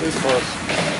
eu posso.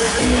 Yeah.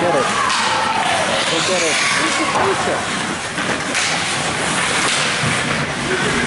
Get it. Go get it. Lisa. Fifteen